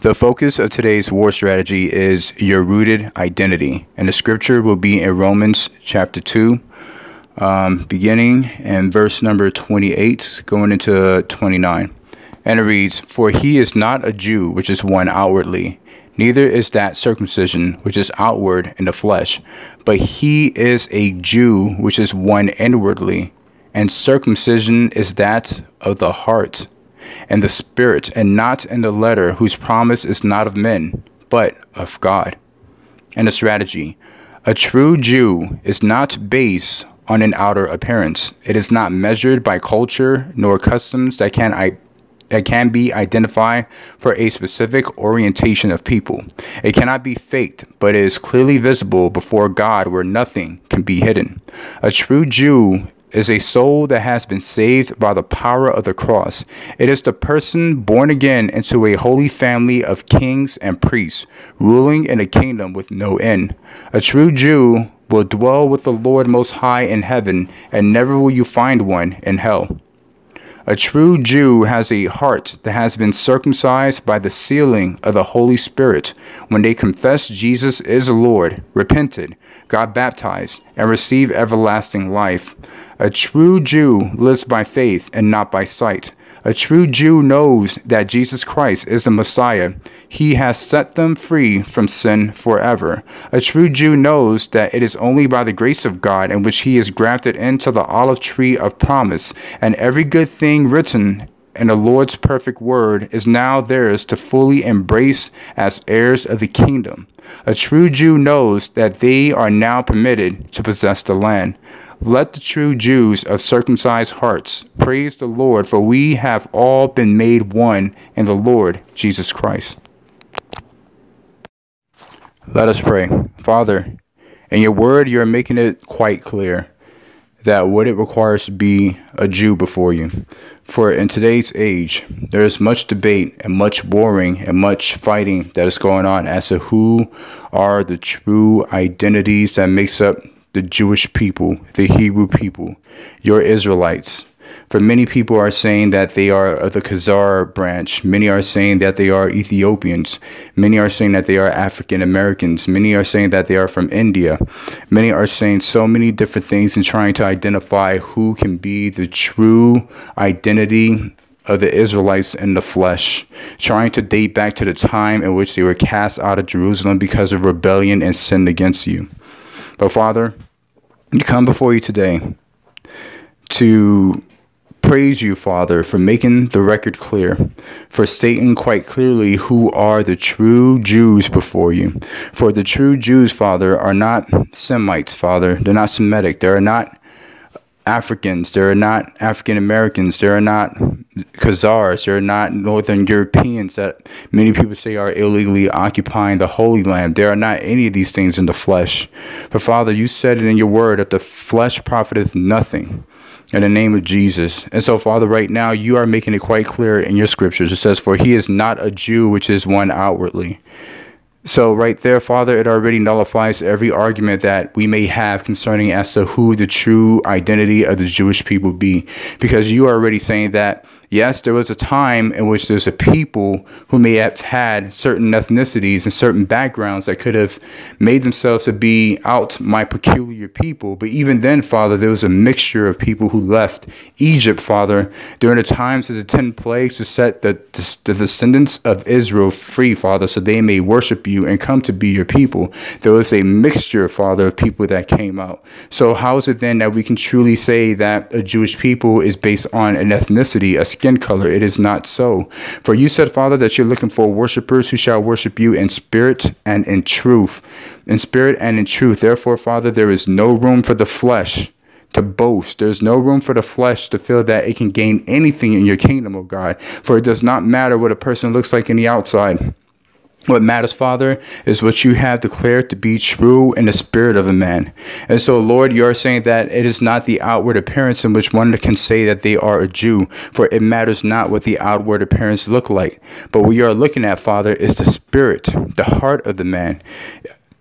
The focus of today's war strategy is your rooted identity, and the scripture will be in Romans chapter 2, um, beginning in verse number 28, going into 29. And it reads, For he is not a Jew, which is one outwardly, neither is that circumcision, which is outward in the flesh, but he is a Jew, which is one inwardly, and circumcision is that of the heart and the Spirit, and not in the letter, whose promise is not of men, but of God. And a strategy A true Jew is not based on an outer appearance, it is not measured by culture nor customs that can I that can be identified for a specific orientation of people. It cannot be faked, but is clearly visible before God where nothing can be hidden. A true Jew is a soul that has been saved by the power of the cross. It is the person born again into a holy family of kings and priests, ruling in a kingdom with no end. A true Jew will dwell with the Lord Most High in heaven, and never will you find one in hell. A true Jew has a heart that has been circumcised by the sealing of the Holy Spirit when they confess Jesus is Lord, repented, got baptized, and received everlasting life. A true Jew lives by faith and not by sight. A true Jew knows that Jesus Christ is the Messiah. He has set them free from sin forever. A true Jew knows that it is only by the grace of God in which he is grafted into the olive tree of promise, and every good thing written in the Lord's perfect word is now theirs to fully embrace as heirs of the kingdom. A true Jew knows that they are now permitted to possess the land. Let the true Jews of circumcised hearts praise the Lord, for we have all been made one in the Lord Jesus Christ. Let us pray. Father, in your word, you are making it quite clear that what it requires to be a Jew before you. For in today's age, there is much debate and much warring and much fighting that is going on as to who are the true identities that makes up the Jewish people, the Hebrew people, your Israelites. For many people are saying that they are of the Khazar branch. Many are saying that they are Ethiopians. Many are saying that they are African Americans. Many are saying that they are from India. Many are saying so many different things and trying to identify who can be the true identity of the Israelites in the flesh, trying to date back to the time in which they were cast out of Jerusalem because of rebellion and sin against you. But Father, we come before you today to praise you, Father, for making the record clear, for stating quite clearly who are the true Jews before you. For the true Jews, Father, are not Semites, Father. They're not Semitic. They are not Africans. They are not African Americans. They are not Khazars. They are not Northern Europeans that many people say are illegally occupying the Holy Land. There are not any of these things in the flesh. But Father, you said it in your word that the flesh profiteth nothing in the name of Jesus. And so, Father, right now you are making it quite clear in your scriptures. It says, For he is not a Jew, which is one outwardly. So, right there, Father, it already nullifies every argument that we may have concerning as to who the true identity of the Jewish people be. Because you are already saying that Yes, there was a time in which there's a people who may have had certain ethnicities and certain backgrounds that could have made themselves to be out my peculiar people. But even then, Father, there was a mixture of people who left Egypt, Father, during the times of the ten plagues to set the, the descendants of Israel free, Father, so they may worship you and come to be your people. There was a mixture, Father, of people that came out. So how is it then that we can truly say that a Jewish people is based on an ethnicity, a skin color. It is not so. For you said, Father, that you're looking for worshipers who shall worship you in spirit and in truth. In spirit and in truth. Therefore, Father, there is no room for the flesh to boast. There's no room for the flesh to feel that it can gain anything in your kingdom, of God. For it does not matter what a person looks like in the outside. What matters, Father, is what you have declared to be true in the spirit of a man. And so, Lord, you are saying that it is not the outward appearance in which one can say that they are a Jew, for it matters not what the outward appearance look like. But what you are looking at, Father, is the spirit, the heart of the man.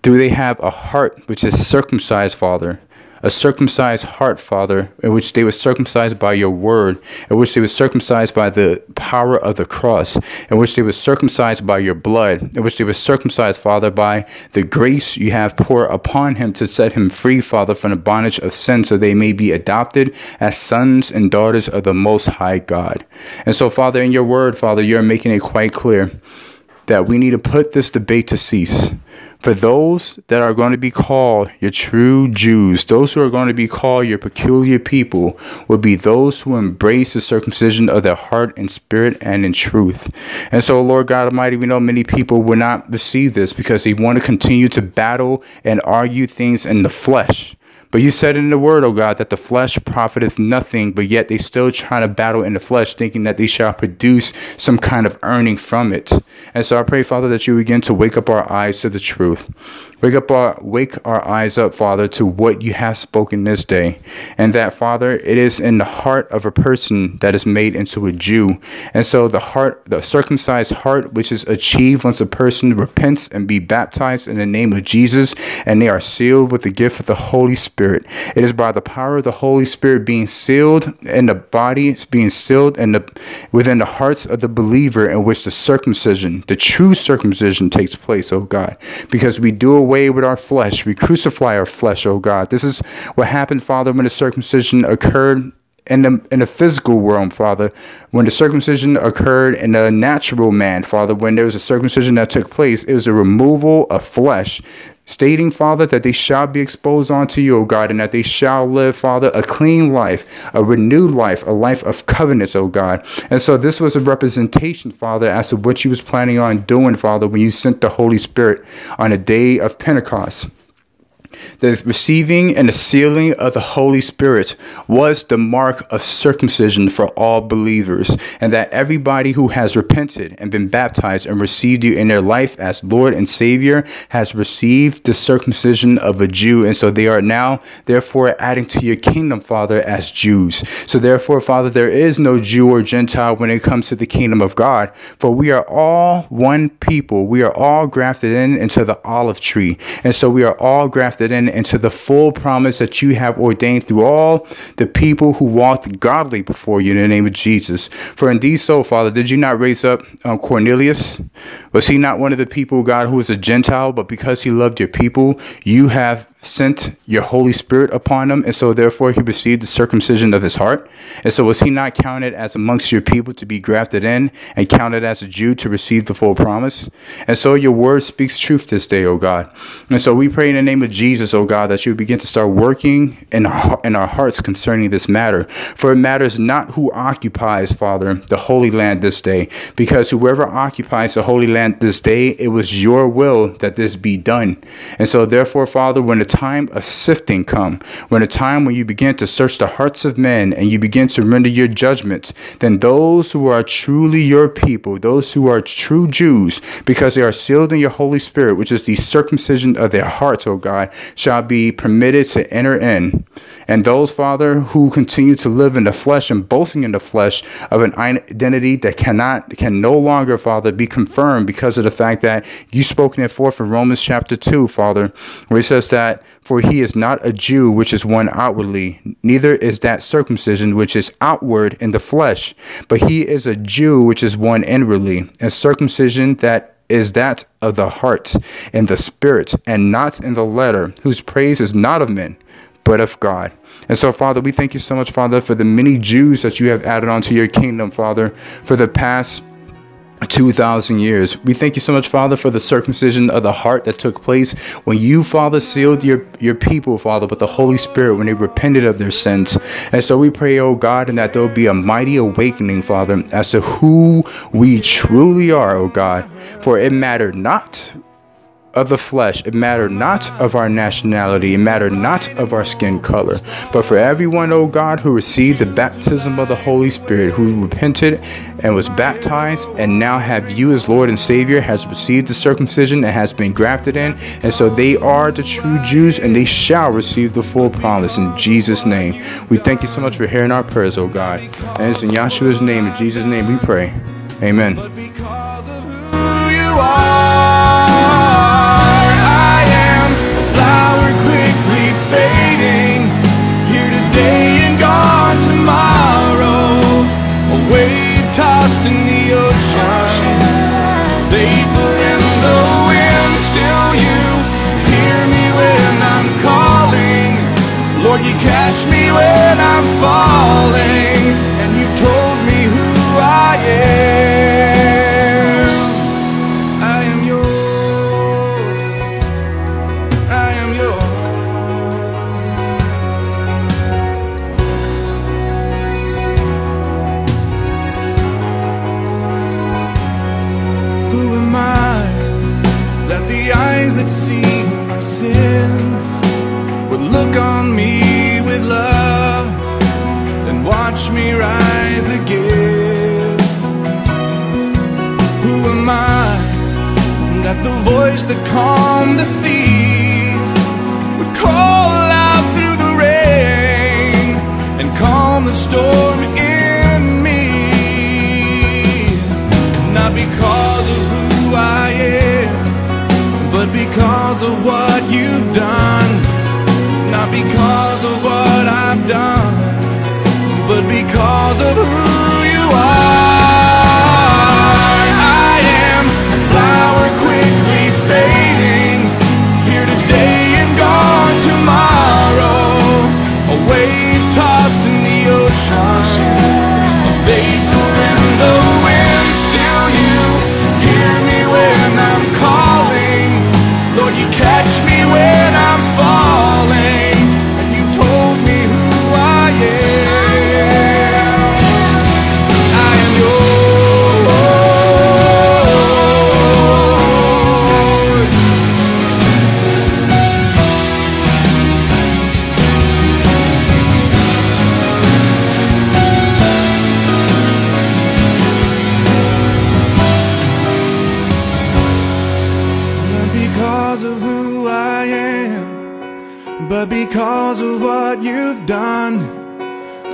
Do they have a heart which is circumcised, Father? A circumcised heart, Father, in which they were circumcised by your word, in which they were circumcised by the power of the cross, in which they were circumcised by your blood, in which they were circumcised, Father, by the grace you have poured upon him to set him free, Father, from the bondage of sin, so they may be adopted as sons and daughters of the Most High God. And so, Father, in your word, Father, you're making it quite clear that we need to put this debate to cease. For those that are going to be called your true Jews, those who are going to be called your peculiar people, will be those who embrace the circumcision of their heart and spirit and in truth. And so, Lord God Almighty, we know many people will not receive this because they want to continue to battle and argue things in the flesh. But you said in the word, O God, that the flesh profiteth nothing, but yet they still try to battle in the flesh, thinking that they shall produce some kind of earning from it. And so I pray, Father, that you begin to wake up our eyes to the truth. Wake up our wake our eyes up, Father, to what you have spoken this day. And that, Father, it is in the heart of a person that is made into a Jew. And so the heart, the circumcised heart, which is achieved once a person repents and be baptized in the name of Jesus, and they are sealed with the gift of the Holy Spirit. It is by the power of the Holy Spirit being sealed in the body, being sealed in the within the hearts of the believer in which the circumcision, the true circumcision takes place, oh God. Because we do away with our flesh. We crucify our flesh, oh God. This is what happened, Father, when the circumcision occurred in the in the physical realm, Father, when the circumcision occurred in the natural man, Father, when there was a circumcision that took place, it was a removal of flesh stating, Father, that they shall be exposed unto you, O God, and that they shall live, Father, a clean life, a renewed life, a life of covenants, O God. And so this was a representation, Father, as to what you was planning on doing, Father, when you sent the Holy Spirit on a day of Pentecost the receiving and the sealing of the Holy Spirit was the mark of circumcision for all believers, and that everybody who has repented and been baptized and received you in their life as Lord and Savior has received the circumcision of a Jew. And so they are now, therefore, adding to your kingdom, Father, as Jews. So, therefore, Father, there is no Jew or Gentile when it comes to the kingdom of God, for we are all one people. We are all grafted in into the olive tree. And so we are all grafted in into the full promise that you have ordained through all the people who walked godly before you in the name of Jesus. For indeed so, Father, did you not raise up um, Cornelius? Was he not one of the people, God, who was a Gentile, but because he loved your people, you have sent your Holy Spirit upon him, and so therefore he received the circumcision of his heart. And so was he not counted as amongst your people to be grafted in and counted as a Jew to receive the full promise? And so your word speaks truth this day, O God. And so we pray in the name of Jesus, O God, that you begin to start working in our, in our hearts concerning this matter. For it matters not who occupies, Father, the Holy Land this day, because whoever occupies the Holy Land this day, it was your will that this be done. And so therefore, Father, when the time of sifting come, when a time when you begin to search the hearts of men and you begin to render your judgments, then those who are truly your people, those who are true Jews, because they are sealed in your Holy Spirit, which is the circumcision of their hearts, O God, shall be permitted to enter in. And those, Father, who continue to live in the flesh and boasting in the flesh of an identity that cannot, can no longer, Father, be confirmed because of the fact that you spoken it forth in Romans chapter 2, Father, where it says that, for he is not a Jew which is one outwardly, neither is that circumcision which is outward in the flesh, but he is a Jew which is one inwardly, and circumcision that is that of the heart and the spirit, and not in the letter, whose praise is not of men, but of God. And so, Father, we thank you so much, Father, for the many Jews that you have added onto your kingdom, Father, for the past 2,000 years. We thank you so much, Father, for the circumcision of the heart that took place when you, Father, sealed your, your people, Father, with the Holy Spirit when they repented of their sins. And so we pray, oh God, and that there will be a mighty awakening, Father, as to who we truly are, oh God. For it mattered not of the flesh. It mattered not of our nationality. It mattered not of our skin color. But for everyone, O God, who received the baptism of the Holy Spirit, who repented and was baptized, and now have you as Lord and Savior, has received the circumcision and has been grafted in. And so they are the true Jews, and they shall receive the full promise in Jesus' name. We thank you so much for hearing our prayers, O God. And it's in Yahshua's name, in Jesus' name, we pray. Amen. Me rise again? Who am I that the voice that calmed the sea would call out through the rain and calm the storm in me? Not because of who I am, but because of what you've done. Not because of what I've done, because of who you are.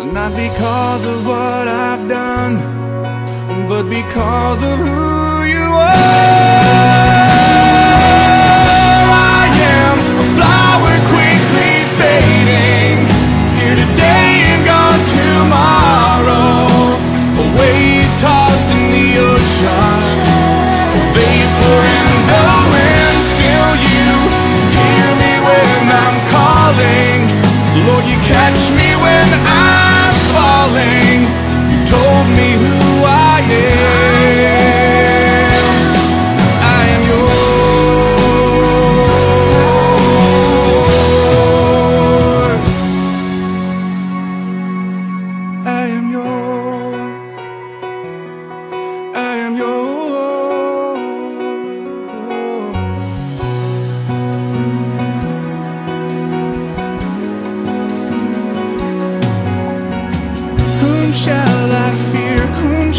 Not because of what I've done, but because of who you are. I am a flower quickly fading, here today and gone tomorrow. A wave tossed in the ocean, a vapor in the wind. Still, you hear me when I'm calling. Lord, you catch me when I'm falling. You told me who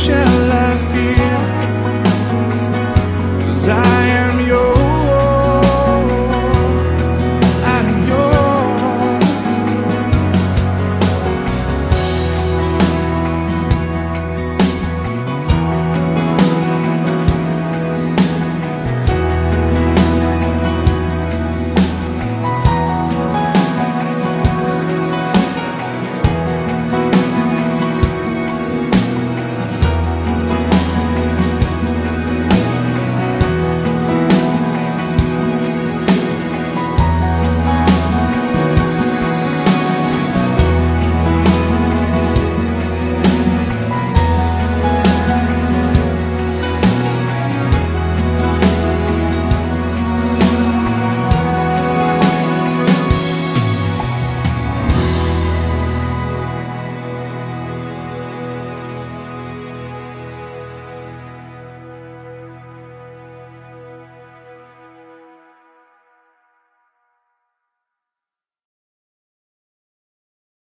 shall